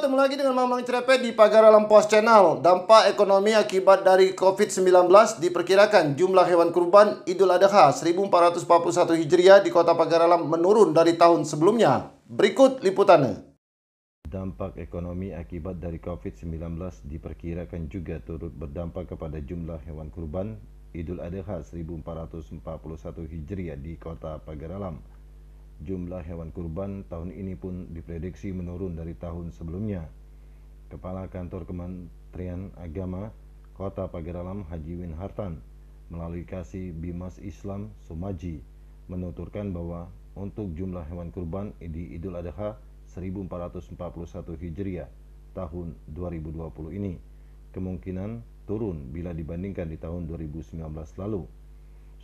ketemu lagi dengan Mamang Cerepet di Pagar Alam Pos Channel. Dampak ekonomi akibat dari COVID-19 diperkirakan jumlah hewan kurban Idul Adha 1441 Hijriah di Kota Pagar Alam menurun dari tahun sebelumnya. Berikut liputannya. Dampak ekonomi akibat dari COVID-19 diperkirakan juga turut berdampak kepada jumlah hewan kurban Idul Adha 1441 Hijriah di Kota Pagar Alam. Jumlah hewan kurban tahun ini pun diprediksi menurun dari tahun sebelumnya. Kepala Kantor Kementerian Agama Kota Pagaralam Haji Win Hartan melalui kasih Bimas Islam Sumaji menuturkan bahwa untuk jumlah hewan kurban di Idul Adha 1441 Hijriah tahun 2020 ini kemungkinan turun bila dibandingkan di tahun 2019 lalu.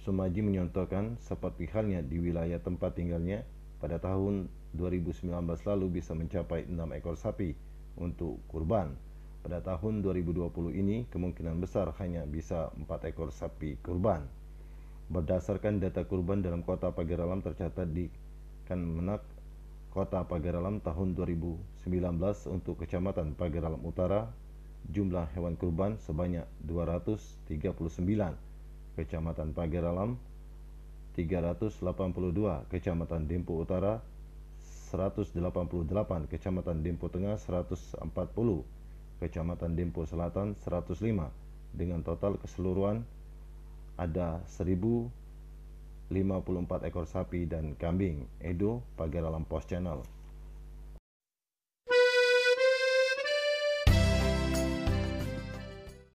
Sumaji menyontohkan seperti halnya di wilayah tempat tinggalnya pada tahun 2019 lalu bisa mencapai 6 ekor sapi untuk kurban. Pada tahun 2020 ini kemungkinan besar hanya bisa 4 ekor sapi kurban. Berdasarkan data kurban dalam kota Pagaralam tercatat di Kanmenak Kota Pagaralam tahun 2019 untuk Kecamatan Pagaralam Utara jumlah hewan kurban sebanyak 239 Kecamatan Pagaralam 382 Kecamatan Dempo Utara 188 Kecamatan Dempo Tengah 140 Kecamatan Dempo Selatan 105 dengan total keseluruhan ada 1054 ekor sapi dan kambing. Edo Pagaralam Pos Channel